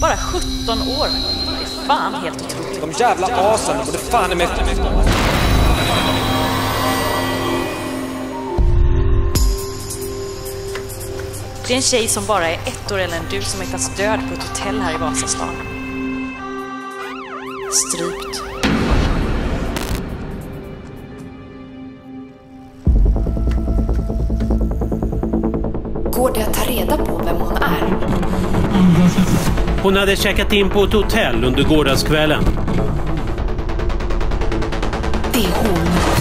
Bara 17 år. Det är fan helt otroligt. De jävla asen borde fan i mig... Det är en tjej som bara är ett år äldre än du som hittats död på ett hotell här i Vasastan. Strypt. Går det att ta reda på vem hon är? Hon hade checkat in på ett hotell under gårdagskvällen. Det är hon.